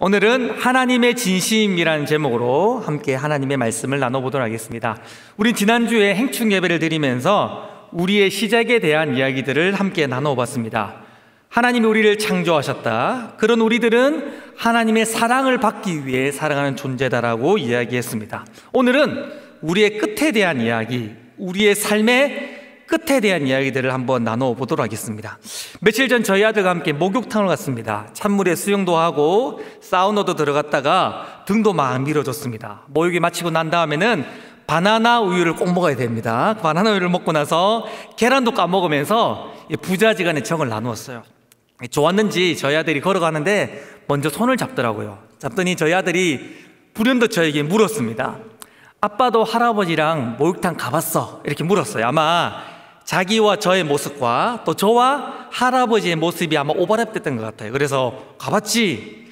오늘은 하나님의 진심이라는 제목으로 함께 하나님의 말씀을 나눠보도록 하겠습니다. 우린 지난주에 행충 예배를 드리면서 우리의 시작에 대한 이야기들을 함께 나눠봤습니다. 하나님이 우리를 창조하셨다. 그런 우리들은 하나님의 사랑을 받기 위해 사랑하는 존재다라고 이야기했습니다. 오늘은 우리의 끝에 대한 이야기, 우리의 삶의 끝에 대한 이야기들을 한번 나눠보도록 하겠습니다. 며칠 전 저희 아들과 함께 목욕탕을 갔습니다. 찬물에 수영도 하고 사우나도 들어갔다가 등도 막 밀어줬습니다. 목욕이 마치고 난 다음에는 바나나 우유를 꼭 먹어야 됩니다. 바나나 우유를 먹고 나서 계란도 까먹으면서 부자지간에 정을 나누었어요. 좋았는지 저희 아들이 걸어가는데 먼저 손을 잡더라고요. 잡더니 저희 아들이 불현듯 저에게 물었습니다. 아빠도 할아버지랑 목욕탕 가봤어? 이렇게 물었어요. 아마 자기와 저의 모습과 또 저와 할아버지의 모습이 아마 오버랩 됐던 것 같아요. 그래서 가봤지?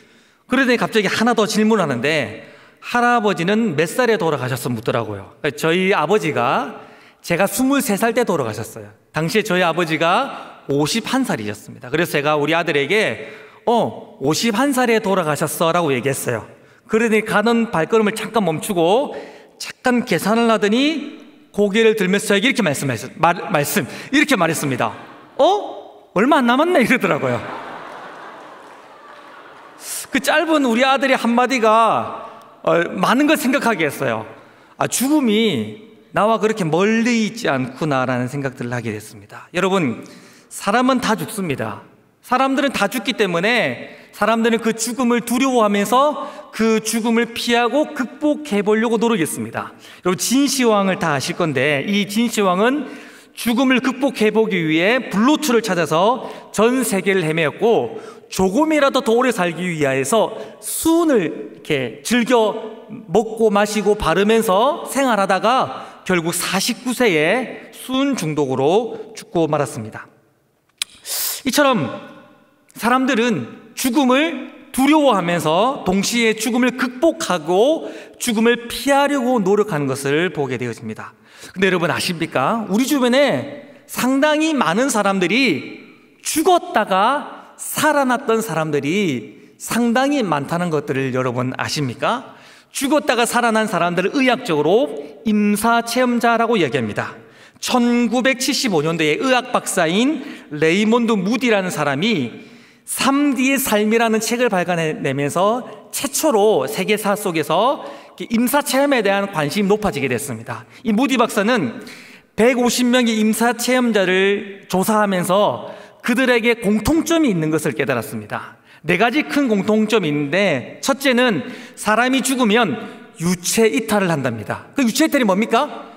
그러더니 갑자기 하나 더 질문하는데 할아버지는 몇 살에 돌아가셨어? 묻더라고요. 저희 아버지가 제가 23살 때 돌아가셨어요. 당시에 저희 아버지가 51살이셨습니다. 그래서 제가 우리 아들에게 어, 51살에 돌아가셨어 라고 얘기했어요. 그러더니 가는 발걸음을 잠깐 멈추고 잠깐 계산을 하더니 고개를 들면서 이렇게 말씀했, 말, 말씀, 이렇게 말했습니다. 어? 얼마 안 남았네 이러더라고요. 그 짧은 우리 아들의 한마디가 어, 많은 걸 생각하게 했어요. 아, 죽음이 나와 그렇게 멀리 있지 않구나라는 생각들을 하게 됐습니다. 여러분, 사람은 다 죽습니다. 사람들은 다 죽기 때문에 사람들은 그 죽음을 두려워하면서 그 죽음을 피하고 극복해 보려고 노력했습니다. 여러분 진시황을 다 아실 건데 이 진시황은 죽음을 극복해 보기 위해 블루투를 찾아서 전 세계를 헤매었고 조금이라도 더 오래 살기 위하여서 수은을 이렇게 즐겨 먹고 마시고 바르면서 생활하다가 결국 49세에 수은 중독으로 죽고 말았습니다. 이처럼 사람들은 죽음을 두려워하면서 동시에 죽음을 극복하고 죽음을 피하려고 노력하는 것을 보게 되어집니다. 근데 여러분 아십니까? 우리 주변에 상당히 많은 사람들이 죽었다가 살아났던 사람들이 상당히 많다는 것들을 여러분 아십니까? 죽었다가 살아난 사람들을 의학적으로 임사체험자라고 얘기합니다. 1975년도에 의학 박사인 레이몬드 무디라는 사람이 삶 뒤의 삶이라는 책을 발간해내면서 최초로 세계사 속에서 임사 체험에 대한 관심이 높아지게 됐습니다. 이 무디 박사는 150명의 임사 체험자를 조사하면서 그들에게 공통점이 있는 것을 깨달았습니다. 네 가지 큰 공통점이 있는데 첫째는 사람이 죽으면 유체 이탈을 한답니다. 그 유체 이탈이 뭡니까?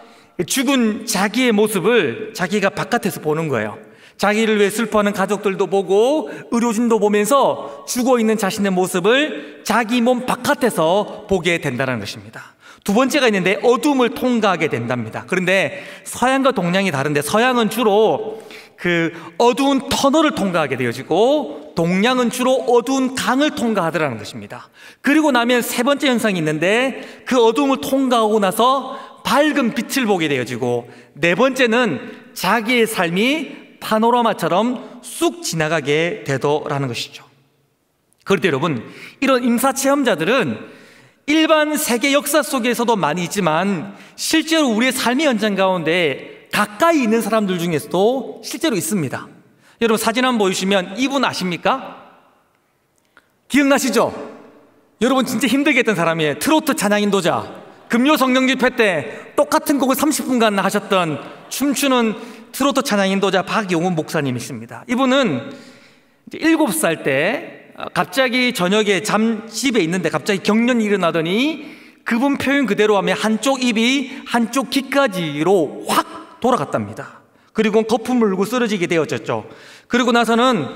죽은 자기의 모습을 자기가 바깥에서 보는 거예요. 자기를 위해 슬퍼하는 가족들도 보고 의료진도 보면서 죽어 있는 자신의 모습을 자기 몸 바깥에서 보게 된다는 것입니다. 두 번째가 있는데 어둠을 통과하게 된답니다. 그런데 서양과 동양이 다른데 서양은 주로 그 어두운 터널을 통과하게 되어지고 동양은 주로 어두운 강을 통과하더라는 것입니다. 그리고 나면 세 번째 현상이 있는데 그 어둠을 통과하고 나서 밝은 빛을 보게 되어지고 네 번째는 자기의 삶이 파노라마처럼 쑥 지나가게 되더라는 것이죠. 그런데 여러분, 이런 임사체험자들은 일반 세계 역사 속에서도 많이 있지만 실제로 우리의 삶의 현장 가운데 가까이 있는 사람들 중에서도 실제로 있습니다. 여러분 사진 한번 보여주시면 이분 아십니까? 기억나시죠? 여러분 진짜 힘들게 했던 사람이에요. 트로트 찬양 인도자. 금요 성령 집회 때 똑같은 곡을 30분간 하셨던 춤추는 트로트 찬양 인도자 박용훈 목사님이십니다. 이분은 7살 때 어, 갑자기 저녁에 잠 집에 있는데 갑자기 경련이 일어나더니 그분 표현 그대로 하면 한쪽 입이 한쪽 귀까지로 확 돌아갔답니다. 그리고 거품 물고 쓰러지게 되어졌죠. 그리고 나서는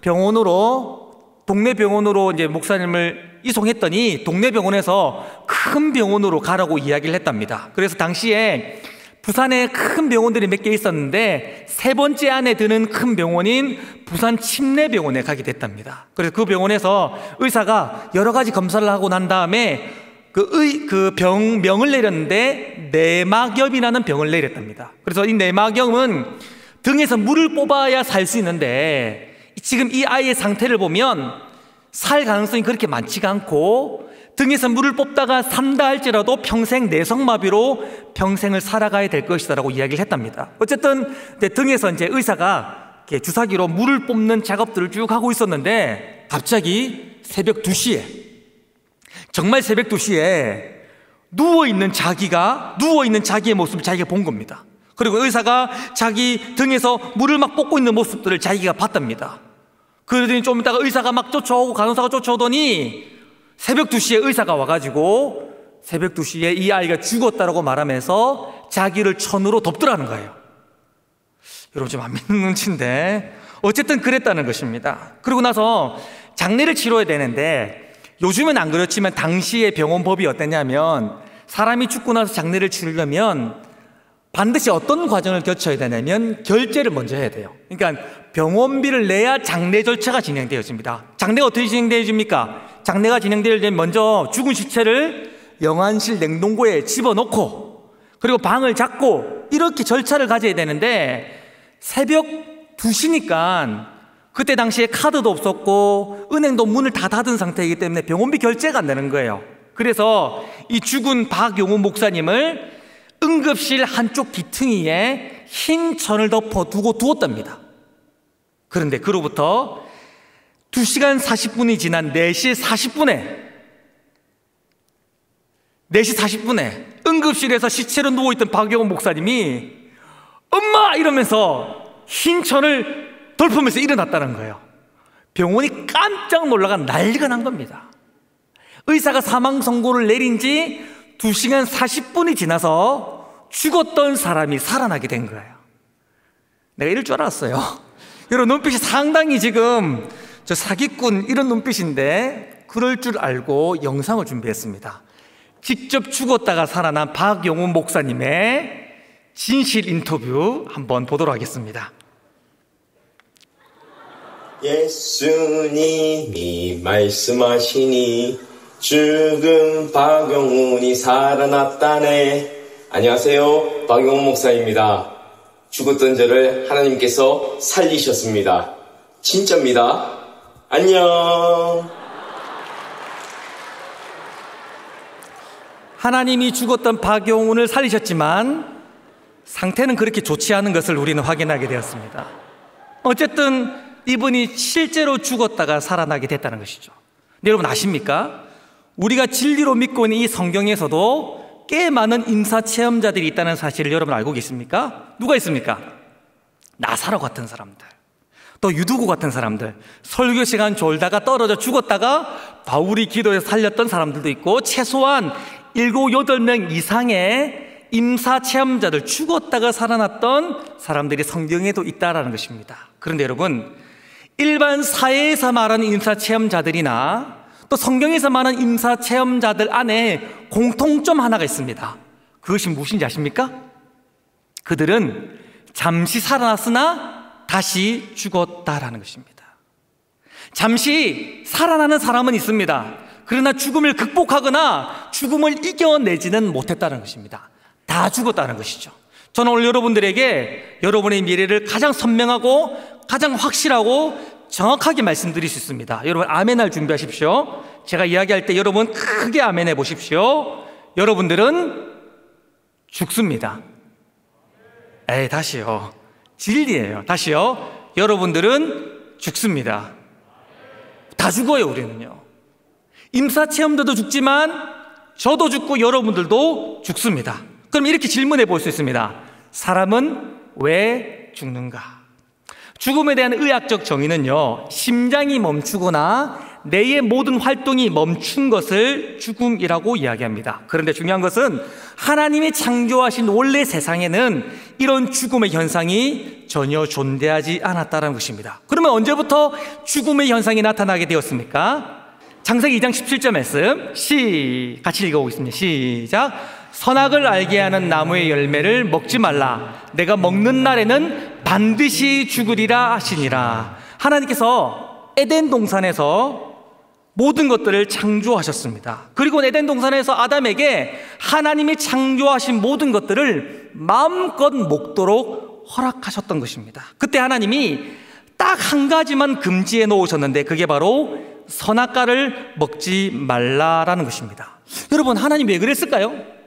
병원으로 동네 병원으로 이제 목사님을 이송했더니 동네 병원에서 큰 병원으로 가라고 이야기를 했답니다. 그래서 당시에 부산에 큰 병원들이 몇 개 있었는데 세 번째 안에 드는 큰 병원인 부산 침례병원에 가게 됐답니다. 그래서 그 병원에서 의사가 여러 가지 검사를 하고 난 다음에 그 의, 그 병, 명을 내렸는데 내막염이라는 병을 내렸답니다. 그래서 이 내막염은 등에서 물을 뽑아야 살 수 있는데 지금 이 아이의 상태를 보면 살 가능성이 그렇게 많지가 않고 등에서 물을 뽑다가 산다 할지라도 평생 내성마비로 평생을 살아가야 될 것이다라고 이야기를 했답니다. 어쨌든 등에서 이제 의사가 주사기로 물을 뽑는 작업들을 쭉 하고 있었는데 갑자기 새벽 2시에 정말 새벽 2시에 누워 있는 자기가 누워 있는 자기의 모습을 자기가 본 겁니다. 그리고 의사가 자기 등에서 물을 막 뽑고 있는 모습들을 자기가 봤답니다. 그러더니 좀 있다가 의사가 막 쫓아오고 간호사가 쫓아오더니 새벽 2시에 의사가 와가지고 새벽 2시에 이 아이가 죽었다라고 말하면서 자기를 천으로 덮더라는 거예요. 여러분 좀 안 믿는 눈치인데 어쨌든 그랬다는 것입니다. 그리고 나서 장례를 치러야 되는데 요즘은 안 그렇지만 당시의 병원법이 어땠냐면 사람이 죽고 나서 장례를 치르려면 반드시 어떤 과정을 거쳐야 되냐면 결제를 먼저 해야 돼요. 그러니까 병원비를 내야 장례 절차가 진행되어집니다. 장례가 어떻게 진행되어집니까? 장례가 진행되려면 먼저 죽은 시체를 영안실 냉동고에 집어넣고 그리고 방을 잡고 이렇게 절차를 가져야 되는데 새벽 2시니까 그때 당시에 카드도 없었고 은행도 문을 다 닫은 상태이기 때문에 병원비 결제가 안 되는 거예요. 그래서 이 죽은 박용훈 목사님을 응급실 한쪽 귀퉁이에 흰 천을 덮어 두고 두었답니다. 그런데 그로부터 2시간 40분이 지난 4시 40분에 4시 40분에 응급실에서 시체로 누워있던 박영원 목사님이 엄마! 이러면서 흰 천을 덜으면서 일어났다는 거예요. 병원이 깜짝 놀라가 난리가 난 겁니다. 의사가 사망 선고를 내린 지 2시간 40분이 지나서 죽었던 사람이 살아나게 된 거예요. 내가 이럴 줄 알았어요. 여러분, 눈빛이 상당히 지금 저 사기꾼 이런 눈빛인데 그럴 줄 알고 영상을 준비했습니다. 직접 죽었다가 살아난 박용훈 목사님의 진실 인터뷰 한번 보도록 하겠습니다. 예수님이 말씀하시니 죽은 박용훈이 살아났다네. 안녕하세요. 박용훈 목사입니다. 죽었던 저를 하나님께서 살리셨습니다. 진짜입니다. 안녕. 하나님이 죽었던 박용훈을 살리셨지만 상태는 그렇게 좋지 않은 것을 우리는 확인하게 되었습니다. 어쨌든 이분이 실제로 죽었다가 살아나게 됐다는 것이죠. 여러분 아십니까? 우리가 진리로 믿고 있는 이 성경에서도 꽤 많은 임사 체험자들이 있다는 사실을 여러분 알고 계십니까? 누가 있습니까? 나사로 같은 사람들. 또 유두고 같은 사람들, 설교 시간 졸다가 떨어져 죽었다가 바울이 기도해서 살렸던 사람들도 있고 최소한 일곱 여덟 명 이상의 임사 체험자들 죽었다가 살아났던 사람들이 성경에도 있다라는 것입니다. 그런데 여러분 일반 사회에서 말하는 임사 체험자들이나 또 성경에서 말하는 임사 체험자들 안에 공통점 하나가 있습니다. 그것이 무엇인지 아십니까? 그들은 잠시 살아났으나 다시 죽었다라는 것입니다. 잠시 살아나는 사람은 있습니다. 그러나 죽음을 극복하거나 죽음을 이겨내지는 못했다는 것입니다. 다 죽었다는 것이죠. 저는 오늘 여러분들에게 여러분의 미래를 가장 선명하고 가장 확실하고 정확하게 말씀드릴 수 있습니다. 여러분 아멘 할 준비하십시오. 제가 이야기할 때 여러분 크게 아멘 해 보십시오. 여러분들은 죽습니다. 에이 다시요. 진리예요. 다시요. 여러분들은 죽습니다. 다 죽어요, 우리는요. 임사 체험들도 죽지만 저도 죽고 여러분들도 죽습니다. 그럼 이렇게 질문해 볼 수 있습니다. 사람은 왜 죽는가? 죽음에 대한 의학적 정의는요, 심장이 멈추거나 뇌의 모든 활동이 멈춘 것을 죽음이라고 이야기합니다. 그런데 중요한 것은 하나님이 창조하신 원래 세상에는 이런 죽음의 현상이 전혀 존재하지 않았다는 것입니다. 그러면 언제부터 죽음의 현상이 나타나게 되었습니까? 창세기 2장 17절 말씀 시 같이 읽어보겠습니다. 시작. 선악을 알게 하는 나무의 열매를 먹지 말라. 내가 먹는 날에는 반드시 죽으리라 하시니라. 하나님께서 에덴 동산에서 모든 것들을 창조하셨습니다. 그리고 에덴 동산에서 아담에게 하나님이 창조하신 모든 것들을 마음껏 먹도록 허락하셨던 것입니다. 그때 하나님이 딱 한 가지만 금지해 놓으셨는데 그게 바로 선악과를 먹지 말라라는 것입니다. 여러분, 하나님 왜 그랬을까요?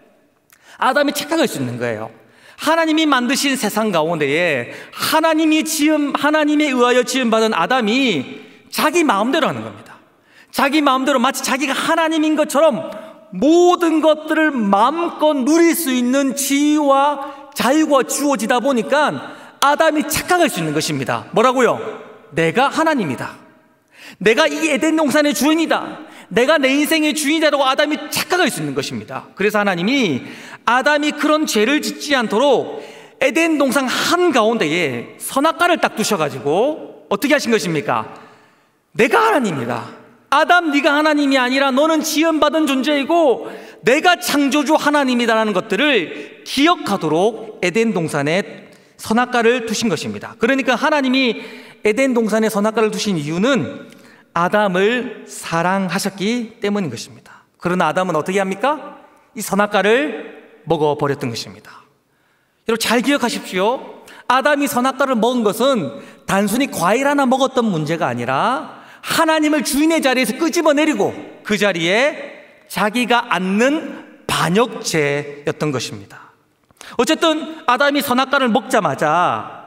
아담이 착각할 수 있는 거예요. 하나님이 만드신 세상 가운데에 하나님이 지음, 하나님에 의하여 지음받은 아담이 자기 마음대로 하는 겁니다. 자기 마음대로 마치 자기가 하나님인 것처럼 모든 것들을 마음껏 누릴 수 있는 지위와 자유가 주어지다 보니까 아담이 착각할 수 있는 것입니다. 뭐라고요? 내가 하나님이다. 내가 이 에덴 동산의 주인이다. 내가 내 인생의 주인이라고 아담이 착각할 수 있는 것입니다. 그래서 하나님이 아담이 그런 죄를 짓지 않도록 에덴 동산 한 가운데에 선악과를 딱 두셔가지고 어떻게 하신 것입니까? 내가 하나님이다. 아담 네가 하나님이 아니라 너는 지연받은 존재이고 내가 창조주 하나님이다라는 것들을 기억하도록 에덴 동산에 선악과를 두신 것입니다. 그러니까 하나님이 에덴 동산에 선악과를 두신 이유는 아담을 사랑하셨기 때문인 것입니다. 그러나 아담은 어떻게 합니까? 이 선악과를 먹어버렸던 것입니다. 여러분 잘 기억하십시오. 아담이 선악과를 먹은 것은 단순히 과일 하나 먹었던 문제가 아니라 하나님을 주인의 자리에서 끄집어내리고 그 자리에 자기가 앉는 반역죄였던 것입니다. 어쨌든 아담이 선악과를 먹자마자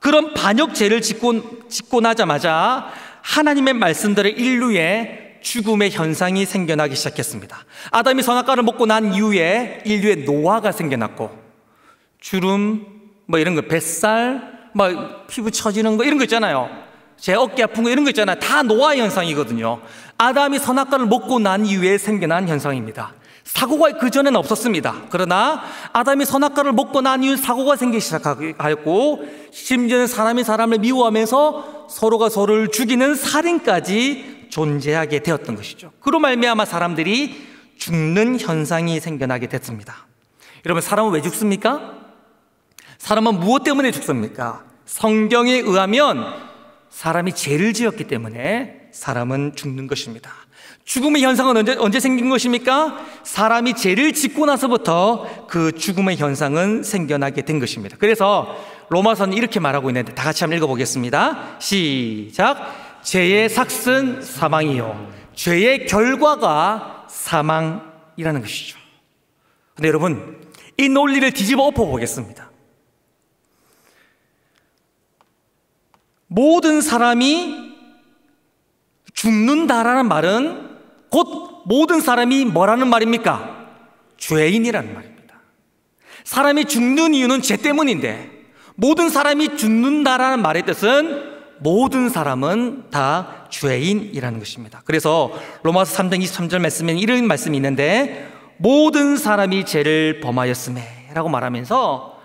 그런 반역죄를 짓고, 짓고 나자마자 하나님의 말씀대로 인류에 죽음의 현상이 생겨나기 시작했습니다. 아담이 선악과를 먹고 난 이후에 인류의 노화가 생겨났고 주름 뭐 이런 거 뱃살 뭐 피부 처지는 거 이런 거 있잖아요. 제 어깨 아픈 거 이런 거 있잖아요. 다 노화 현상이거든요. 아담이 선악과를 먹고 난 이후에 생겨난 현상입니다. 사고가 그전에는 없었습니다. 그러나 아담이 선악과를 먹고 난 이후 사고가 생기기 시작하였고 심지어는 사람이 사람을 미워하면서 서로가 서로를 죽이는 살인까지 존재하게 되었던 것이죠. 그로 말미암아 사람들이 죽는 현상이 생겨나게 됐습니다. 여러분 사람은 왜 죽습니까? 사람은 무엇 때문에 죽습니까? 성경에 의하면 사람이 죄를 지었기 때문에 사람은 죽는 것입니다. 죽음의 현상은 언제, 언제 생긴 것입니까? 사람이 죄를 짓고 나서부터 그 죽음의 현상은 생겨나게 된 것입니다. 그래서 로마서는 이렇게 말하고 있는데 다 같이 한번 읽어보겠습니다. 시작. 죄의 삭은 사망이요. 죄의 결과가 사망이라는 것이죠. 근데 여러분, 이 논리를 뒤집어 엎어 보겠습니다. 모든 사람이 죽는다라는 말은 곧 모든 사람이 뭐라는 말입니까? 죄인이라는 말입니다. 사람이 죽는 이유는 죄 때문인데 모든 사람이 죽는다라는 말의 뜻은 모든 사람은 다 죄인이라는 것입니다. 그래서 로마서 3장 23절 말씀에 이런 말씀이 있는데 모든 사람이 죄를 범하였음에 라고 말하면서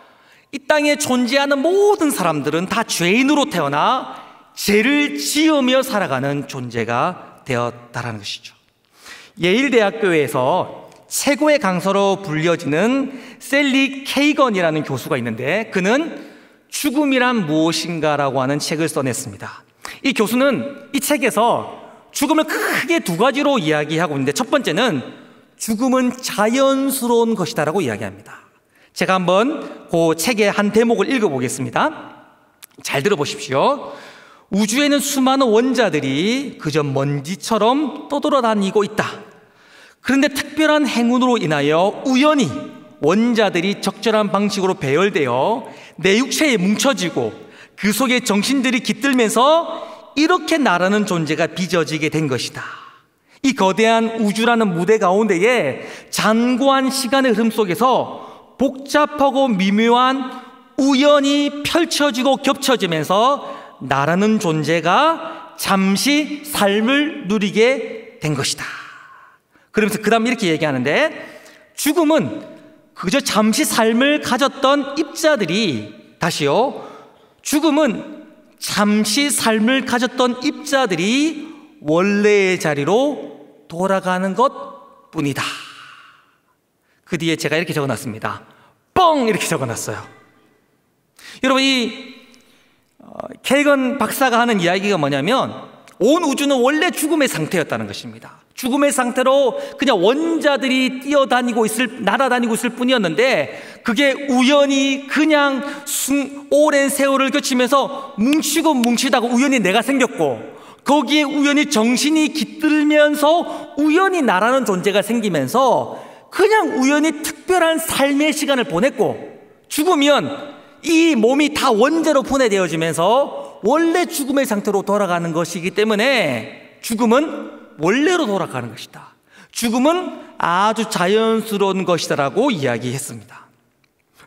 이 땅에 존재하는 모든 사람들은 다 죄인으로 태어나 죄를 지으며 살아가는 존재가 되었다라는 것이죠. 예일대학교에서 최고의 강사로 불려지는 셀리 케이건이라는 교수가 있는데 그는 죽음이란 무엇인가라고 하는 책을 써냈습니다. 이 교수는 이 책에서 죽음을 크게 두 가지로 이야기하고 있는데 첫 번째는 죽음은 자연스러운 것이다라고 이야기합니다. 제가 한번 그 책의 한 대목을 읽어보겠습니다. 잘 들어보십시오. 우주에는 수많은 원자들이 그저 먼지처럼 떠돌아다니고 있다. 그런데 특별한 행운으로 인하여 우연히 원자들이 적절한 방식으로 배열되어 내 육체에 뭉쳐지고 그 속에 정신들이 깃들면서 이렇게 나라는 존재가 빚어지게 된 것이다. 이 거대한 우주라는 무대 가운데에 잔고한 시간의 흐름 속에서 복잡하고 미묘한 우연히 펼쳐지고 겹쳐지면서 나라는 존재가 잠시 삶을 누리게 된 것이다. 그러면서 그 다음 이렇게 얘기하는데 죽음은 그저 잠시 삶을 가졌던 입자들이 다시요. 죽음은 잠시 삶을 가졌던 입자들이 원래의 자리로 돌아가는 것 뿐이다. 그 뒤에 제가 이렇게 적어 놨습니다. 뻥! 이렇게 적어 놨어요. 여러분, 이, 어, 케이건 박사가 하는 이야기가 뭐냐면 온 우주는 원래 죽음의 상태였다는 것입니다. 죽음의 상태로 그냥 원자들이 뛰어다니고 있을, 날아다니고 있을 뿐이었는데 그게 우연히 그냥 순, 오랜 세월을 거치면서 뭉치고 뭉치다가 우연히 내가 생겼고 거기에 우연히 정신이 깃들면서 우연히 나라는 존재가 생기면서 그냥 우연히 특별한 삶의 시간을 보냈고 죽으면 이 몸이 다 원자로 분해되어지면서 원래 죽음의 상태로 돌아가는 것이기 때문에 죽음은 원래로 돌아가는 것이다. 죽음은 아주 자연스러운 것이다라고 이야기했습니다.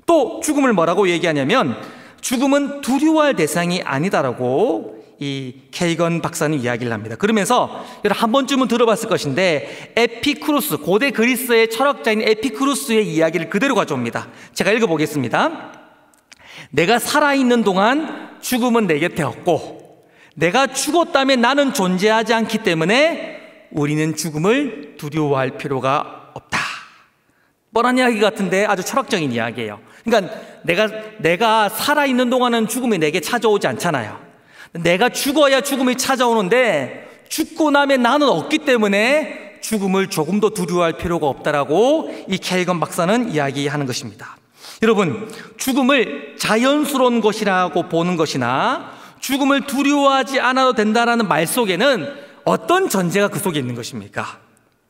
또 죽음을 뭐라고 얘기하냐면 죽음은 두려워할 대상이 아니다라고 이 케이건 박사는 이야기를 합니다. 그러면서 한 번쯤은 들어봤을 것인데 에피크루스 고대 그리스의 철학자인 에피크루스의 이야기를 그대로 가져옵니다. 제가 읽어보겠습니다. 내가 살아있는 동안 죽음은 내 곁에 없고 내가 죽었다면 나는 존재하지 않기 때문에 우리는 죽음을 두려워할 필요가 없다. 뻔한 이야기 같은데 아주 철학적인 이야기예요. 그러니까 내가 내가 살아 있는 동안은 죽음이 내게 찾아오지 않잖아요. 내가 죽어야 죽음이 찾아오는데 죽고 나면 나는 없기 때문에 죽음을 조금 더 두려워할 필요가 없다라고 이 케이건 박사는 이야기하는 것입니다. 여러분, 죽음을 자연스러운 것이라고 보는 것이나 죽음을 두려워하지 않아도 된다라는 말 속에는 어떤 전제가 그 속에 있는 것입니까?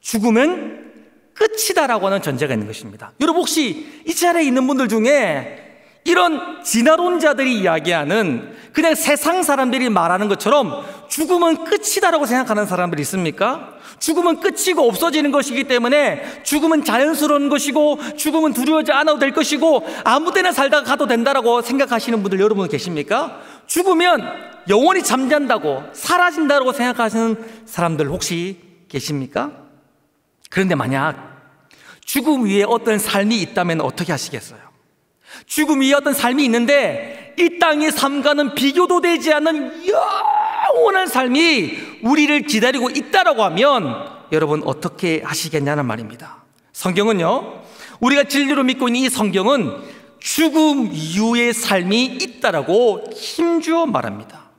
죽음은 끝이다라고 하는 전제가 있는 것입니다. 여러분 혹시 이 자리에 있는 분들 중에 이런 진화론자들이 이야기하는 그냥 세상 사람들이 말하는 것처럼 죽음은 끝이다라고 생각하는 사람들이 있습니까? 죽음은 끝이고 없어지는 것이기 때문에 죽음은 자연스러운 것이고 죽음은 두려워하지 않아도 될 것이고 아무 때나 살다가 가도 된다라고 생각하시는 분들 여러분 계십니까? 죽으면 영원히 잠잔다고 사라진다고 생각하시는 사람들 혹시 계십니까? 그런데 만약 죽음 위에 어떤 삶이 있다면 어떻게 하시겠어요? 죽음 위에 어떤 삶이 있는데 이 땅의 삶과는 비교도 되지 않는 영원한 삶이 우리를 기다리고 있다라고 하면 여러분 어떻게 하시겠냐는 말입니다. 성경은요. 우리가 진리로 믿고 있는 이 성경은 죽음 이후의 삶이 있다라고 힘주어 말합니다.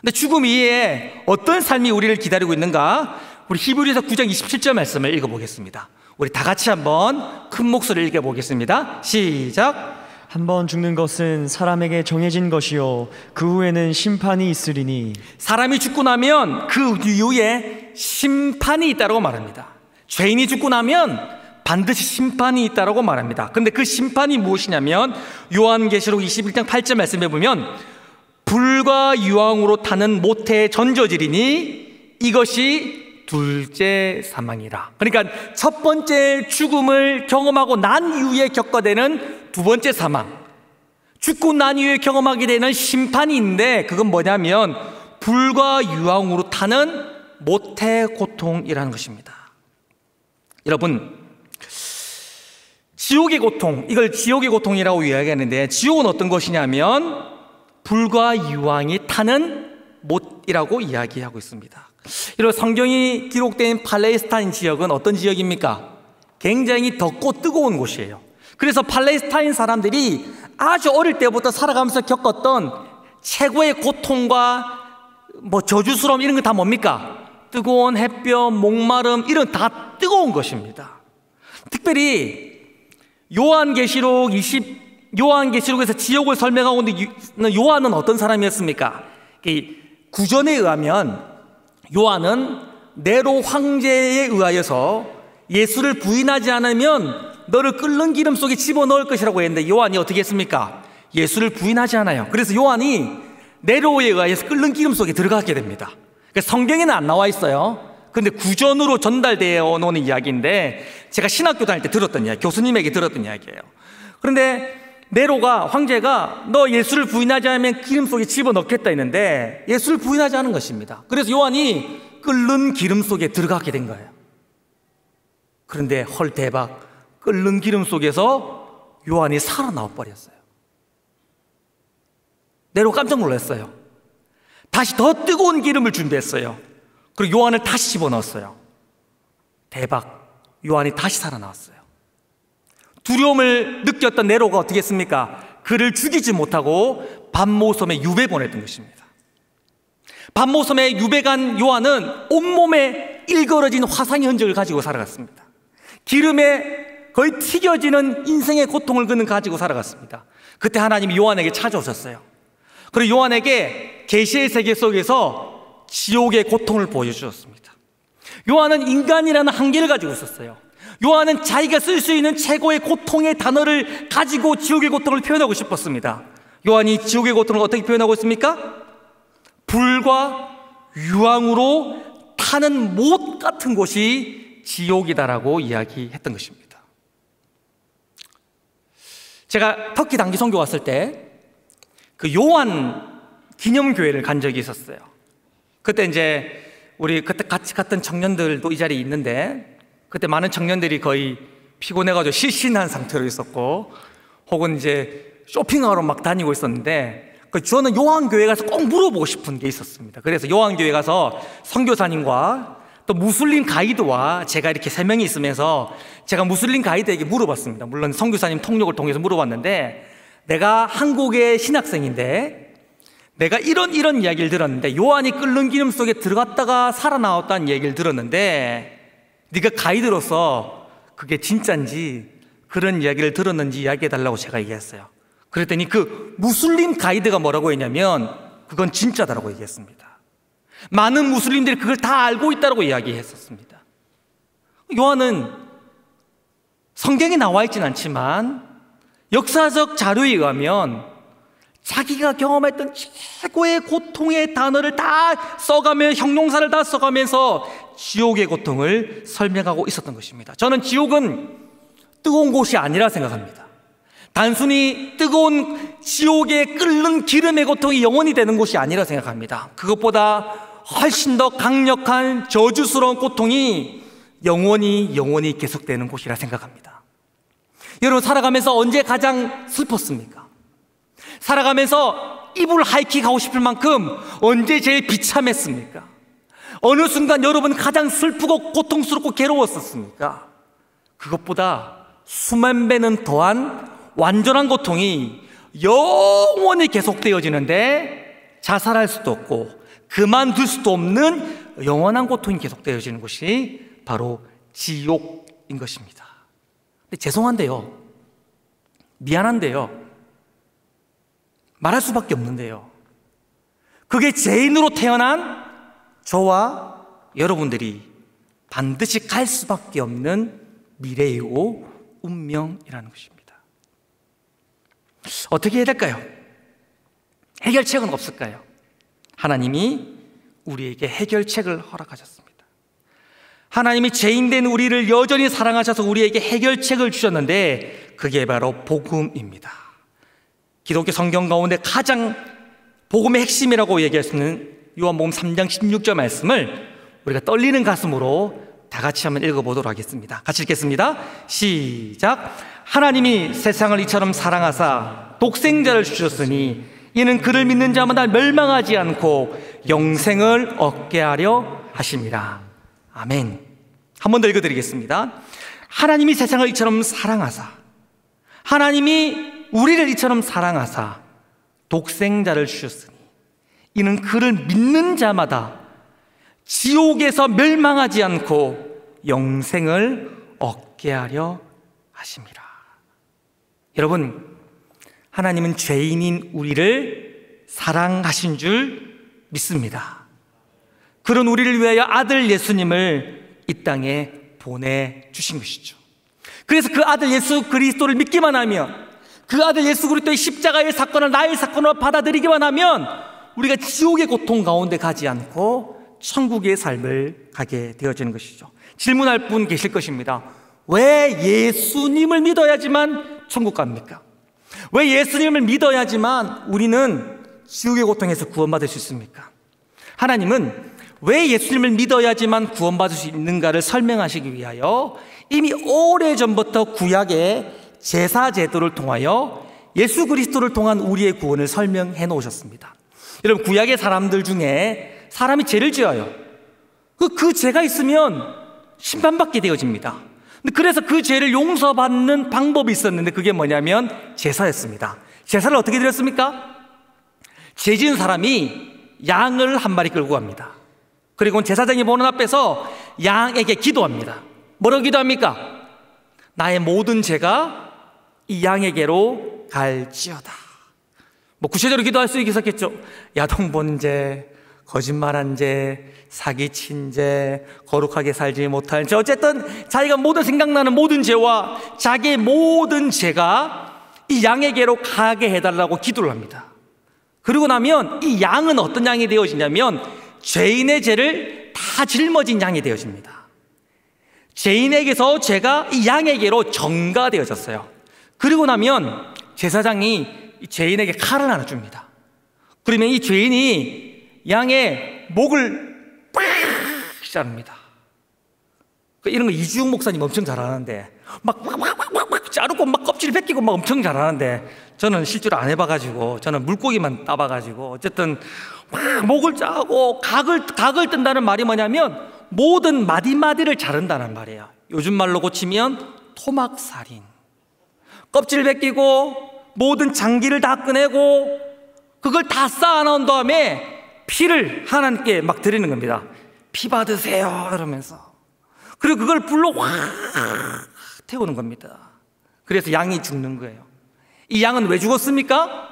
근데 죽음 이후에 어떤 삶이 우리를 기다리고 있는가? 우리 히브리서 9장 27절 말씀을 읽어보겠습니다. 우리 다 같이 한번 큰 목소리를 읽어보겠습니다. 시작. 한번 죽는 것은 사람에게 정해진 것이요 그 후에는 심판이 있으리니 사람이 죽고 나면 그 이후에 심판이 있다고 말합니다. 죄인이 죽고 나면 반드시 심판이 있다고 말합니다. 근데 그 심판이 무엇이냐면 요한계시록 21장 8절 말씀해 보면 불과 유황으로 타는 모태에 전저지리니 이것이 둘째 사망이라. 그러니까 첫 번째 죽음을 경험하고 난 이후에 겪어되는 두 번째 사망. 죽고 난 이후에 경험하게 되는 심판이 있는데 그건 뭐냐면 불과 유황으로 타는 모태 고통이라는 것입니다. 여러분, 지옥의 고통, 이걸 지옥의 고통이라고 이야기하는데 지옥은 어떤 것이냐면 불과 유황이 타는 못이라고 이야기하고 있습니다. 이런 성경이 기록된 팔레스타인 지역은 어떤 지역입니까? 굉장히 덥고 뜨거운 곳이에요. 그래서 팔레스타인 사람들이 아주 어릴 때부터 살아가면서 겪었던 최고의 고통과 뭐 저주스러움 이런 거 다 뭡니까? 뜨거운 햇볕, 목마름 이런 다 뜨거운 것입니다. 특별히 요한계시록 20 요한계시록에서 지옥을 설명하고 있는 요한은 어떤 사람이었습니까? 구전에 의하면 요한은 네로 황제에 의하여서 예수를 부인하지 않으면 너를 끓는 기름 속에 집어넣을 것이라고 했는데 요한이 어떻게 했습니까? 예수를 부인하지 않아요. 그래서 요한이 네로에 의해서 끓는 기름 속에 들어가게 됩니다. 그러니까 성경에는 안 나와 있어요. 근데 구전으로 전달되어 오는 이야기인데 제가 신학교 다닐 때 들었던 이야기, 교수님에게 들었던 이야기예요. 그런데 네로가 황제가 너 예수를 부인하지 않으면 기름 속에 집어넣겠다 했는데 예수를 부인하지 않은 것입니다. 그래서 요한이 끓는 기름 속에 들어가게 된 거예요. 그런데 헐 대박 끓는 기름 속에서 요한이 살아나와 버렸어요. 내로 깜짝 놀랐어요. 다시 더 뜨거운 기름을 준비했어요. 그리고 요한을 다시 집어넣었어요. 대박. 요한이 다시 살아나왔어요. 두려움을 느꼈던 네로가 어떻게 했습니까? 그를 죽이지 못하고 밤모섬에 유배 보냈던 것입니다. 밤모섬에 유배 간 요한은 온몸에 일걸어진 화상의 흔적을 가지고 살아갔습니다. 기름에 거의 튀겨지는 인생의 고통을 그는 가지고 살아갔습니다. 그때 하나님이 요한에게 찾아오셨어요. 그리고 요한에게 계시의 세계 속에서 지옥의 고통을 보여주었습니다. 요한은 인간이라는 한계를 가지고 있었어요. 요한은 자기가 쓸 수 있는 최고의 고통의 단어를 가지고 지옥의 고통을 표현하고 싶었습니다. 요한이 지옥의 고통을 어떻게 표현하고 있습니까? 불과 유황으로 타는 못 같은 곳이 지옥이다라고 이야기했던 것입니다. 제가 터키 단기 선교 왔을 때 그 요한 기념교회를 간 적이 있었어요. 그때 이제 우리 그때 같이 갔던 청년들도 이 자리에 있는데 그때 많은 청년들이 거의 피곤해가지고 실신한 상태로 있었고 혹은 이제 쇼핑하러 막 다니고 있었는데 그 저는 요한교회 가서 꼭 물어보고 싶은 게 있었습니다. 그래서 요한교회 가서 선교사님과 또 무슬림 가이드와 제가 이렇게 세 명이 있으면서 제가 무슬림 가이드에게 물어봤습니다. 물론 선교사님 통역을 통해서 물어봤는데 내가 한국의 신학생인데 내가 이런 이런 이야기를 들었는데 요한이 끓는 기름 속에 들어갔다가 살아나왔다는 얘기를 들었는데 네가 가이드로서 그게 진짠지 그런 이야기를 들었는지 이야기해 달라고 제가 얘기했어요. 그랬더니 그 무슬림 가이드가 뭐라고 했냐면 그건 진짜다라고 얘기했습니다. 많은 무슬림들이 그걸 다 알고 있다고 이야기했었습니다. 요한은 성경에 나와 있진 않지만 역사적 자료에 의하면 자기가 경험했던 최고의 고통의 단어를 다 써가며 형용사를 다 써가면서 지옥의 고통을 설명하고 있었던 것입니다. 저는 지옥은 뜨거운 곳이 아니라 생각합니다. 단순히 뜨거운 지옥에 끓는 기름의 고통이 영원히 되는 곳이 아니라 생각합니다. 그것보다 훨씬 더 강력한 저주스러운 고통이 영원히 영원히 계속되는 곳이라 생각합니다. 여러분 살아가면서 언제 가장 슬펐습니까? 살아가면서 이불 하이킥 하고 싶을 만큼 언제 제일 비참했습니까? 어느 순간 여러분 가장 슬프고 고통스럽고 괴로웠었습니까? 그것보다 수만 배는 더한 완전한 고통이 영원히 계속되어지는데 자살할 수도 없고 그만둘 수도 없는 영원한 고통이 계속되어지는 것이 바로 지옥인 것입니다. 근데 죄송한데요. 미안한데요. 말할 수밖에 없는데요. 그게 죄인으로 태어난 저와 여러분들이 반드시 갈 수밖에 없는 미래이고 운명이라는 것입니다. 어떻게 해야 될까요? 해결책은 없을까요? 하나님이 우리에게 해결책을 허락하셨습니다. 하나님이 죄인된 우리를 여전히 사랑하셔서 우리에게 해결책을 주셨는데 그게 바로 복음입니다. 기독교 성경 가운데 가장 복음의 핵심이라고 얘기할 수 있는 요한복음 3장 16절 말씀을 우리가 떨리는 가슴으로 다 같이 한번 읽어보도록 하겠습니다. 같이 읽겠습니다. 시작. 하나님이 세상을 이처럼 사랑하사 독생자를 주셨으니 이는 그를 믿는 자마다 멸망하지 않고 영생을 얻게 하려 하십니다. 아멘. 한 번 더 읽어드리겠습니다. 하나님이 세상을 이처럼 사랑하사, 하나님이 우리를 이처럼 사랑하사, 독생자를 주셨으니, 이는 그를 믿는 자마다 지옥에서 멸망하지 않고 영생을 얻게 하려 하십니다. 여러분, 하나님은 죄인인 우리를 사랑하신 줄 믿습니다. 그런 우리를 위하여 아들 예수님을 이 땅에 보내주신 것이죠. 그래서 그 아들 예수 그리스도를 믿기만 하면 그 아들 예수 그리스도의 십자가의 사건을 나의 사건으로 받아들이기만 하면 우리가 지옥의 고통 가운데 가지 않고 천국의 삶을 가게 되어지는 것이죠. 질문할 분 계실 것입니다. 왜 예수님을 믿어야지만 천국 갑니까? 왜 예수님을 믿어야지만 우리는 지옥의 고통에서 구원받을 수 있습니까? 하나님은 왜 예수님을 믿어야지만 구원받을 수 있는가를 설명하시기 위하여 이미 오래 전부터 구약의 제사 제도를 통하여 예수 그리스도를 통한 우리의 구원을 설명해 놓으셨습니다. 여러분 구약의 사람들 중에 사람이 죄를 지어요. 그, 그 죄가 있으면 심판받게 되어집니다. 그래서 그 죄를 용서받는 방법이 있었는데 그게 뭐냐면 제사였습니다. 제사를 어떻게 드렸습니까? 죄 지은 사람이 양을 한 마리 끌고 갑니다. 그리고 제사장이 보는 앞에서 양에게 기도합니다. 뭐라고 기도합니까? 나의 모든 죄가 이 양에게로 갈지어다. 뭐 구체적으로 기도할 수 있겠죠. 야동 본 죄, 거짓말한 죄, 사기친 죄, 거룩하게 살지 못한 죄, 어쨌든 자기가 모든 생각나는 모든 죄와 자기의 모든 죄가 이 양에게로 가게 해달라고 기도를 합니다. 그리고 나면 이 양은 어떤 양이 되어지냐면 죄인의 죄를 다 짊어진 양이 되어집니다. 죄인에게서 죄가 이 양에게로 전가되어졌어요. 그리고 나면 제사장이 죄인에게 칼을 하나 줍니다. 그러면 이 죄인이 양의 목을 빡 자릅니다. 그 이런 거 이주영 목사님 엄청 잘하는데 막, 막 자르고 막 껍질 벗기고 막 엄청 잘하는데 저는 실제로 안 해봐가지고 저는 물고기만 따봐가지고 어쨌든 막 목을 짜고 각을 각을 뜬다는 말이 뭐냐면 모든 마디마디를 자른다는 말이에요. 요즘 말로 고치면 토막살인. 껍질 벗기고 모든 장기를 다 꺼내고 그걸 다 쌓아 놓은 다음에 피를 하나님께 막 드리는 겁니다. 피 받으세요. 이러면서. 그리고 그걸 불로 확 태우는 겁니다. 그래서 양이 죽는 거예요. 이 양은 왜 죽었습니까?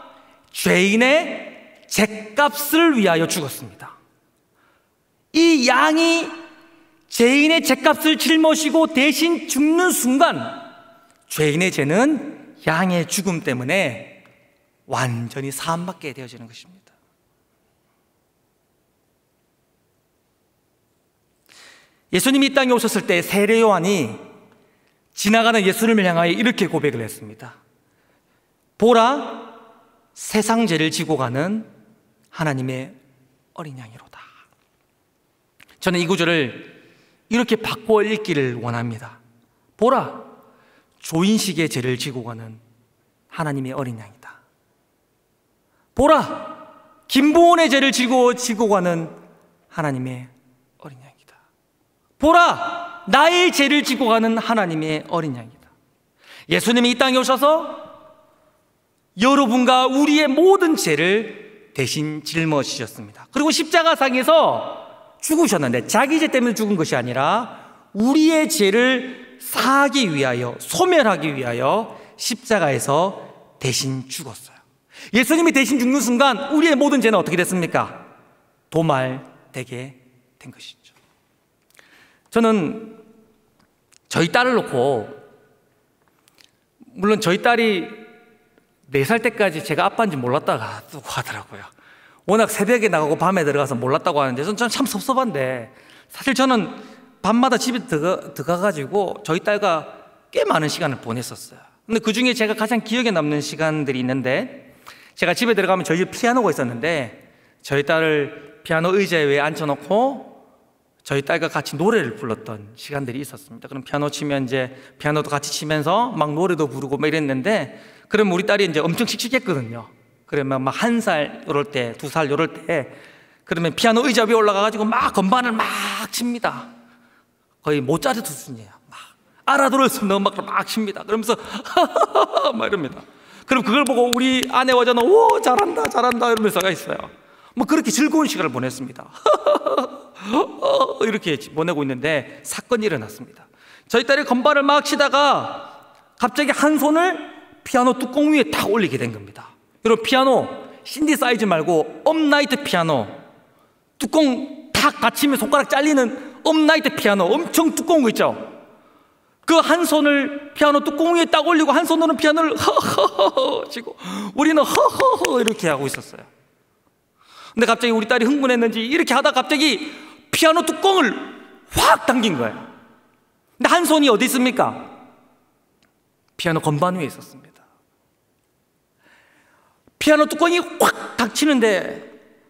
죄인의 죄값을 위하여 죽었습니다. 이 양이 죄인의 죄값을 짊어지고 대신 죽는 순간 죄인의 죄는 양의 죽음 때문에 완전히 사함받게 되어지는 것입니다. 예수님이 이 땅에 오셨을 때 세례 요한이 지나가는 예수님을 향하여 이렇게 고백을 했습니다. 보라, 세상 죄를 지고 가는 하나님의 어린 양이로다. 저는 이 구절을 이렇게 바꿔 읽기를 원합니다. 보라, 조인식의 죄를 지고 가는 하나님의 어린 양이다. 보라, 김보원의 죄를 지고, 지고 가는 하나님의 어린 양이다. 보라, 나의 죄를 지고 가는 하나님의 어린 양이다. 예수님이 이 땅에 오셔서 여러분과 우리의 모든 죄를 대신 짊어지셨습니다. 그리고 십자가상에서 죽으셨는데 자기 죄 때문에 죽은 것이 아니라 우리의 죄를 사하기 위하여 소멸하기 위하여 십자가에서 대신 죽었어요. 예수님이 대신 죽는 순간 우리의 모든 죄는 어떻게 됐습니까? 도말되게 된 것이죠. 저는 저희 딸을 놓고 물론 저희 딸이 네살 때까지 제가 아빠인지 몰랐다고 하더라고요. 워낙 새벽에 나가고 밤에 들어가서 몰랐다고 하는데 저는 참 섭섭한데 사실 저는 밤마다 집에 들어가, 들어가가지고 저희 딸과 꽤 많은 시간을 보냈었어요. 근데 그 중에 제가 가장 기억에 남는 시간들이 있는데 제가 집에 들어가면 저희 집 피아노가 있었는데 저희 딸을 피아노 의자에 위에 앉혀놓고 저희 딸과 같이 노래를 불렀던 시간들이 있었습니다. 그럼 피아노 치면 이제 피아노도 같이 치면서 막 노래도 부르고 막 이랬는데 그럼 우리 딸이 이제 엄청 씩씩했거든요. 그러면 막 한 살 요럴 때, 두 살 요럴 때 그러면 피아노 의자 위에 올라가 가지고 막 건반을 막 칩니다. 거의 모짜르트 수준이에요. 막 알아들을 수 없는 음악을 막 칩니다. 그러면서 막 이럽니다. 그럼 그걸 보고 우리 아내와 저는 오 잘한다 잘한다 이러면서 가 있어요. 뭐 그렇게 즐거운 시간을 보냈습니다. 이렇게 보내고 있는데 사건이 일어났습니다. 저희 딸이 건반을 막 치다가 갑자기 한 손을 피아노 뚜껑 위에 탁 올리게 된 겁니다. 여러분 피아노 신디사이저 말고 업라이트 피아노 뚜껑 탁 닫히면 손가락 잘리는 업라이트 피아노 엄청 두꺼운 거 있죠? 그 한 손을 피아노 뚜껑 위에 딱 올리고 한 손으로는 피아노를 허허허 치고 우리는 허허허 이렇게 하고 있었어요. 근데 갑자기 우리 딸이 흥분했는지 이렇게 하다 갑자기 피아노 뚜껑을 확 당긴 거예요. 근데 한 손이 어디 있습니까? 피아노 건반 위에 있었습니다. 피아노 뚜껑이 확 닥치는데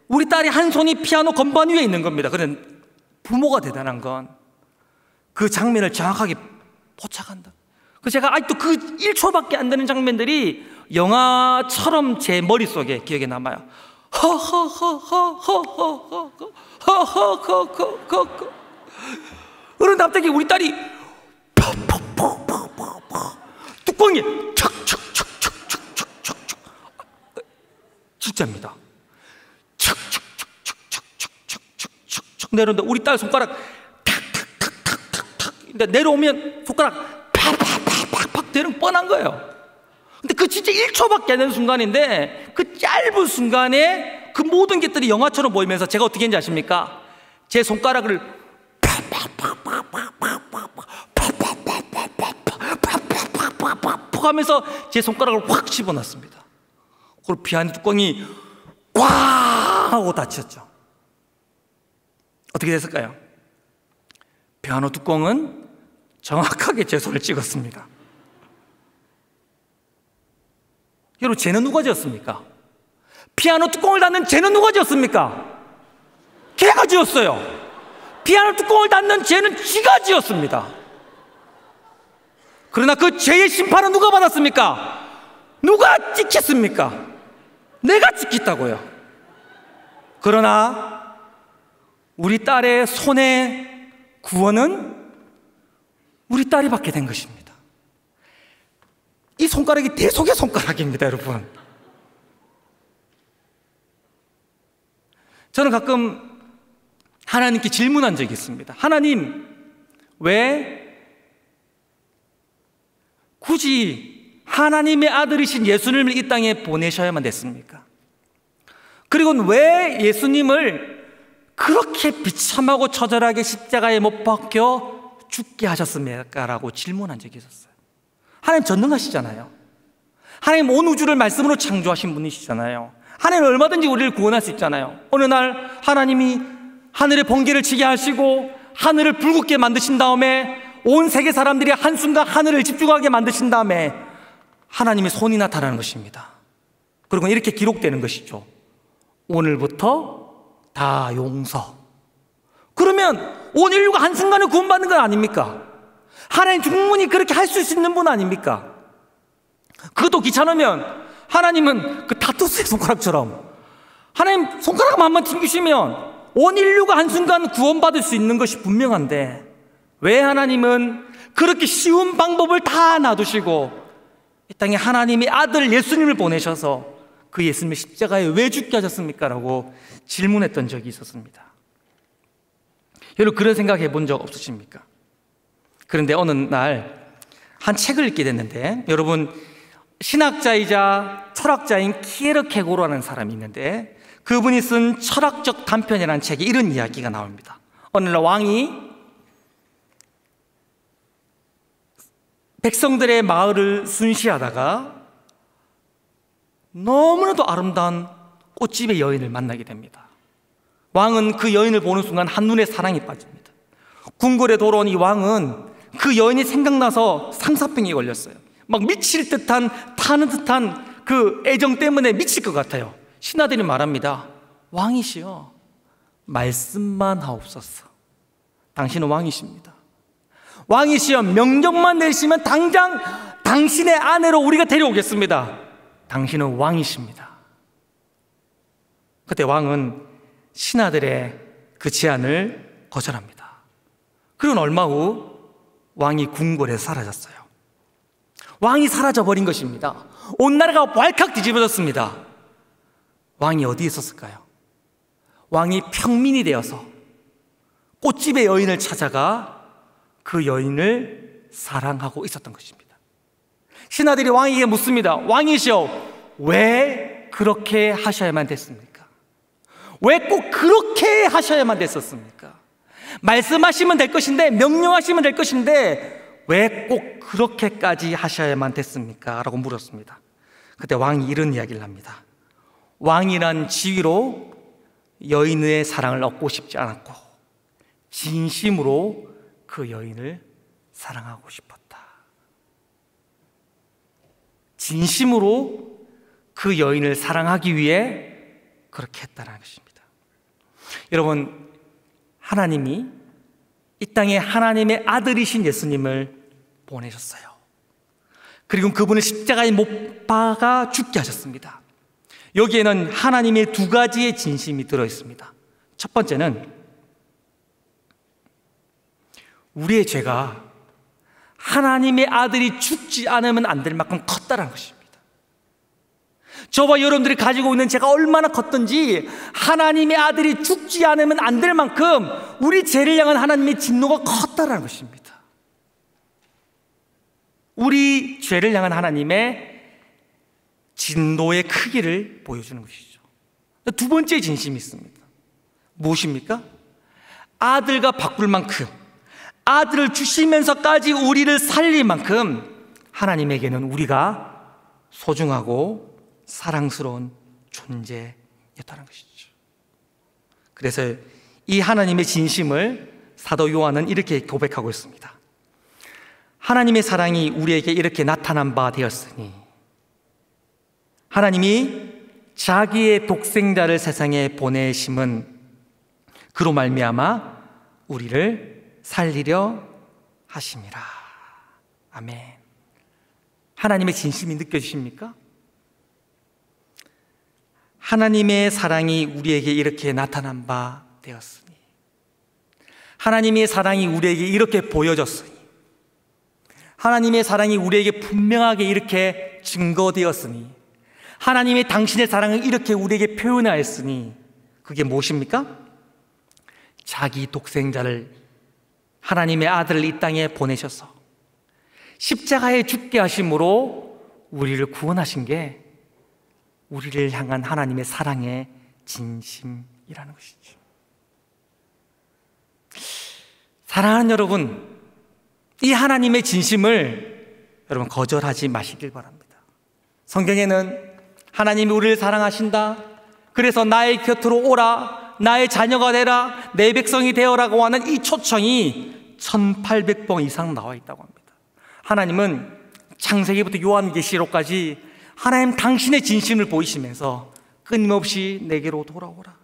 우리 딸이 한 손이 피아노 건반 위에 있는 겁니다. 그런 부모가 대단한 건 그 장면을 정확하게 포착한다. 그 제가 아직도 그 1초밖에 안 되는 장면들이 영화처럼 제 머릿속에 기억에 남아요. 허허허허허허허허허허허허허 그런데 갑자기 우리 딸이 뚜껑이 척척척척척척척척 진짜입니다. 내려오는데 우리 딸 손가락 탁탁탁탁탁탁 내려오면 손가락 팍팍팍팍팍 되는 뻔한 거예요. 근데 그 진짜 1초밖에 안 되는 순간인데 그 짧은 순간에 그 모든 것들이 영화처럼 보이면서 제가 어떻게 했는지 아십니까? 제 손가락을 팍 하면서 제 손가락을 확 집어넣습니다. 그리고 피아노 뚜껑이 꽝 하고 닫혔죠. 어떻게 됐을까요? 피아노 뚜껑은 정확하게 제 손을 찍었습니다. 여러분, 쟤는 누가 지었습니까? 피아노 뚜껑을 닫는 쟤는 누가 지었습니까? 걔가 지었어요. 피아노 뚜껑을 닫는 쟤는 지가 지었습니다. 그러나 그 죄의 심판은 누가 받았습니까? 누가 찍혔습니까? 내가 찍혔다고요. 그러나 우리 딸의 손의 구원은 우리 딸이 받게 된 것입니다. 이 손가락이 대속의 손가락입니다, 여러분. 저는 가끔 하나님께 질문한 적이 있습니다. 하나님, 왜 굳이 하나님의 아들이신 예수님을 이 땅에 보내셔야만 됐습니까? 그리고 왜 예수님을 그렇게 비참하고 처절하게 십자가에 못 박혀 죽게 하셨습니까? 라고 질문한 적이 있었어요. 하나님 전능하시잖아요. 하나님 온 우주를 말씀으로 창조하신 분이시잖아요. 하나님 얼마든지 우리를 구원할 수 있잖아요. 어느 날 하나님이 하늘의 번개를 치게 하시고 하늘을 붉게 만드신 다음에 온 세계 사람들이 한순간 하늘을 집중하게 만드신 다음에 하나님의 손이 나타나는 것입니다. 그리고 이렇게 기록되는 것이죠. 오늘부터 다 용서. 그러면 온 인류가 한순간에 구원받는 건 아닙니까? 하나님 충분히 그렇게 할 수 있는 분 아닙니까? 그것도 귀찮으면 하나님은 그 타투스의 손가락처럼 하나님 손가락만 한번 튕기시면 온 인류가 한순간 구원받을 수 있는 것이 분명한데 왜 하나님은 그렇게 쉬운 방법을 다 놔두시고 이 땅에 하나님이 아들 예수님을 보내셔서 그 예수님의 십자가에 왜 죽게 하셨습니까? 라고 질문했던 적이 있었습니다. 여러분 그런 생각 해 본 적 없으십니까? 그런데 어느 날 한 책을 읽게 됐는데 여러분 신학자이자 철학자인 키에르 케고로라는 사람이 있는데 그분이 쓴 철학적 단편이라는 책에 이런 이야기가 나옵니다. 어느 날 왕이 백성들의 마을을 순시하다가 너무나도 아름다운 꽃집의 여인을 만나게 됩니다. 왕은 그 여인을 보는 순간 한눈에 사랑이 빠집니다. 궁궐에 돌아온 이 왕은 그 여인이 생각나서 상사병이 걸렸어요. 막 미칠 듯한 타는 듯한 그 애정 때문에 미칠 것 같아요. 신하들이 말합니다. 왕이시여, 말씀만 하옵소서. 당신은 왕이십니다. 왕이시여, 명령만 내리시면 당장 당신의 아내로 우리가 데려오겠습니다. 당신은 왕이십니다. 그때 왕은 신하들의 그 제안을 거절합니다. 그리고 얼마 후 왕이 궁궐에 사라졌어요. 왕이 사라져버린 것입니다. 온 나라가 왈칵 뒤집어졌습니다. 왕이 어디에 있었을까요? 왕이 평민이 되어서 꽃집의 여인을 찾아가 그 여인을 사랑하고 있었던 것입니다. 신하들이 왕에게 묻습니다. 왕이시여, 왜 그렇게 하셔야만 됐습니까? 왜 꼭 그렇게 하셔야만 됐었습니까? 말씀하시면 될 것인데, 명령하시면 될 것인데, 왜 꼭 그렇게까지 하셔야만 됐습니까? 라고 물었습니다. 그때 왕이 이런 이야기를 합니다. 왕이란 지위로 여인의 사랑을 얻고 싶지 않았고, 진심으로 그 여인을 사랑하고 싶었다. 진심으로 그 여인을 사랑하기 위해 그렇게 했다는 것입니다. 여러분, 하나님이 이 땅에 하나님의 아들이신 예수님을 보내셨어요. 그리고 그분을 십자가에 못 박아 죽게 하셨습니다. 여기에는 하나님의 두 가지의 진심이 들어 있습니다. 첫 번째는 우리의 죄가 하나님의 아들이 죽지 않으면 안 될 만큼 컸다는 것입니다. 저와 여러분들이 가지고 있는 죄가 얼마나 컸던지 하나님의 아들이 죽지 않으면 안 될 만큼 우리 죄를 향한 하나님의 진노가 컸다는 것입니다. 우리 죄를 향한 하나님의 진노의 크기를 보여주는 것이죠. 두 번째 진심이 있습니다. 무엇입니까? 아들과 바꿀 만큼, 아들을 주시면서까지 우리를 살릴 만큼 하나님에게는 우리가 소중하고 사랑스러운 존재였다는 것이죠. 그래서 이 하나님의 진심을 사도 요한은 이렇게 고백하고 있습니다. 하나님의 사랑이 우리에게 이렇게 나타난 바 되었으니 하나님이 자기의 독생자를 세상에 보내심은 그로 말미암아 우리를 살리려 하심이라. 아멘. 하나님의 진심이 느껴지십니까? 하나님의 사랑이 우리에게 이렇게 나타난 바 되었으니 하나님의 사랑이 우리에게 이렇게 보여졌으니 하나님의 사랑이 우리에게 분명하게 이렇게 증거되었으니 하나님의 당신의 사랑을 이렇게 우리에게 표현하였으니 그게 무엇입니까? 자기 독생자를 하나님의 아들을 이 땅에 보내셔서 십자가에 죽게 하심으로 우리를 구원하신 게 우리를 향한 하나님의 사랑의 진심이라는 것이죠. 사랑하는 여러분, 이 하나님의 진심을 여러분 거절하지 마시길 바랍니다. 성경에는 하나님이 우리를 사랑하신다. 그래서 나의 곁으로 오라. 나의 자녀가 되라. 내 백성이 되어라고 하는 이 초청이 1800번 이상 나와 있다고 합니다. 하나님은 창세기부터 요한계시록까지 하나님 당신의 진심을 보이시면서 끊임없이 내게로 돌아오라.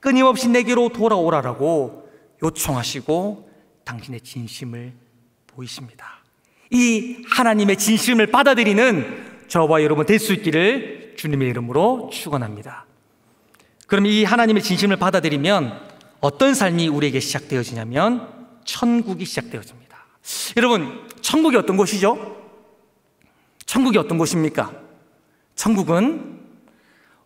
끊임없이 내게로 돌아오라라고 요청하시고 당신의 진심을 보이십니다. 이 하나님의 진심을 받아들이는 저와 여러분 될 수 있기를 주님의 이름으로 축원합니다. 그럼 이 하나님의 진심을 받아들이면 어떤 삶이 우리에게 시작되어지냐면 천국이 시작되어집니다. 여러분, 천국이 어떤 곳이죠? 천국이 어떤 곳입니까? 천국은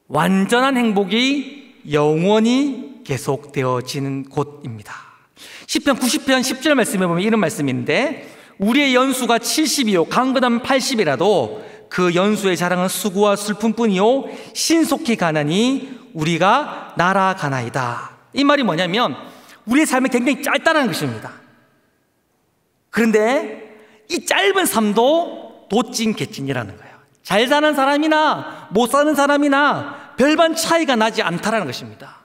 완전한 행복이 영원히 계속되어지는 곳입니다. 10편 90편 10절 말씀에 보면 이런 말씀인데 우리의 연수가 70이요 강건하면 80이라도 그 연수의 자랑은 수고와 슬픔뿐이요 신속히 가나니 우리가 날아가나이다. 이 말이 뭐냐면 우리의 삶이 굉장히 짧다는 것입니다. 그런데 이 짧은 삶도 도찐 개찐이라는 거예요. 잘 사는 사람이나 못 사는 사람이나 별반 차이가 나지 않다라는 것입니다.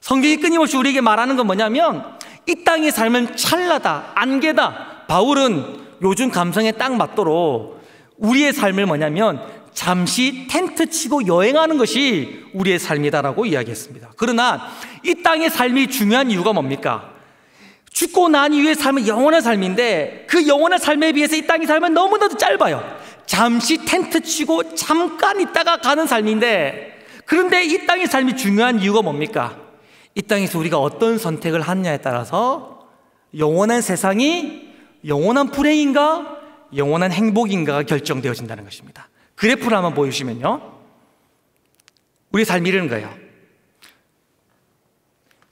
성경이 끊임없이 우리에게 말하는 건 뭐냐면 이 땅의 삶은 찰나다, 안개다. 바울은 요즘 감성에 딱 맞도록 우리의 삶을 뭐냐면 잠시 텐트 치고 여행하는 것이 우리의 삶이다라고 이야기했습니다. 그러나 이 땅의 삶이 중요한 이유가 뭡니까? 죽고 난 이후의 삶은 영원한 삶인데 그 영원한 삶에 비해서 이 땅의 삶은 너무나도 짧아요. 잠시 텐트 치고 잠깐 있다가 가는 삶인데 그런데 이 땅의 삶이 중요한 이유가 뭡니까? 이 땅에서 우리가 어떤 선택을 하느냐에 따라서 영원한 세상이 영원한 불행인가 영원한 행복인가가 결정되어진다는 것입니다. 그래프를 한번 보여주시면요. 우리 삶이 이러는 거예요.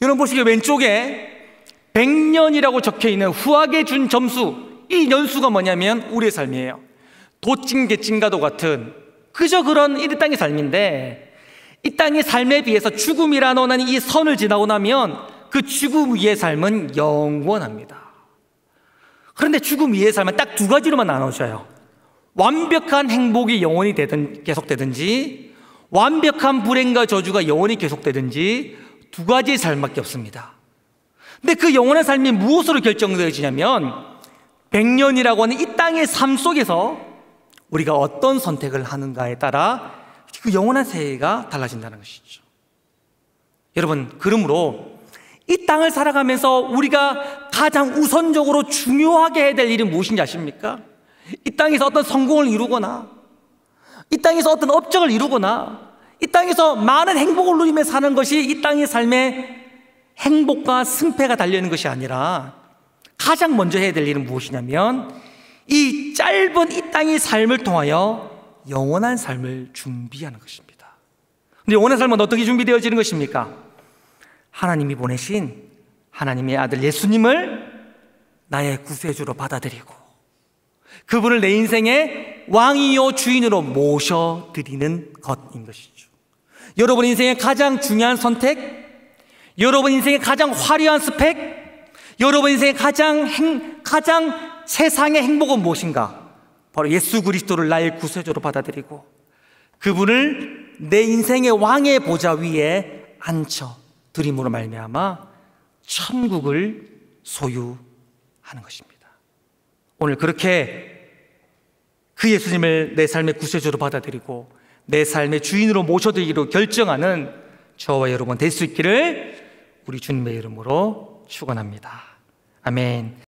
여러분 보시기에 왼쪽에 100년이라고 적혀 있는 후하게 준 점수, 이 연수가 뭐냐면 우리의 삶이에요. 도찐 개찐과도 같은 그저 그런 이 땅의 삶인데 이 땅의 삶에 비해서 죽음이라는 이 선을 지나고 나면 그 죽음 위의 삶은 영원합니다. 그런데 죽음 위의 삶은 딱 두 가지로만 나눠져요. 완벽한 행복이 영원히 되든 계속되든지 완벽한 불행과 저주가 영원히 계속되든지 두 가지의 삶밖에 없습니다. 근데 그 영원한 삶이 무엇으로 결정되어지냐면 100년이라고 하는 이 땅의 삶 속에서 우리가 어떤 선택을 하는가에 따라 그 영원한 세계가 달라진다는 것이죠. 여러분, 그러므로 이 땅을 살아가면서 우리가 가장 우선적으로 중요하게 해야 될 일은 무엇인지 아십니까? 이 땅에서 어떤 성공을 이루거나, 이 땅에서 어떤 업적을 이루거나, 이 땅에서 많은 행복을 누리며 사는 것이 이 땅의 삶의 행복과 승패가 달려있는 것이 아니라 가장 먼저 해야 될 일은 무엇이냐면 이 짧은 이 땅의 삶을 통하여 영원한 삶을 준비하는 것입니다. 근데 영원한 삶은 어떻게 준비되어지는 것입니까? 하나님이 보내신 하나님의 아들 예수님을 나의 구세주로 받아들이고 그분을 내 인생의 왕이요 주인으로 모셔드리는 것인 것이죠. 여러분 인생의 가장 중요한 선택, 여러분 인생의 가장 화려한 스펙, 여러분 인생의 가장 행, 가장 세상의 행복은 무엇인가? 바로 예수 그리스도를 나의 구세주로 받아들이고 그분을 내 인생의 왕의 보좌 위에 앉혀 드림으로 말미암아 천국을 소유하는 것입니다. 오늘 그렇게 그 예수님을 내 삶의 구세주로 받아들이고 내 삶의 주인으로 모셔드리기로 결정하는 저와 여러분 될 수 있기를 우리 주님의 이름으로 축원합니다. 아멘.